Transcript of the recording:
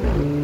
mm you.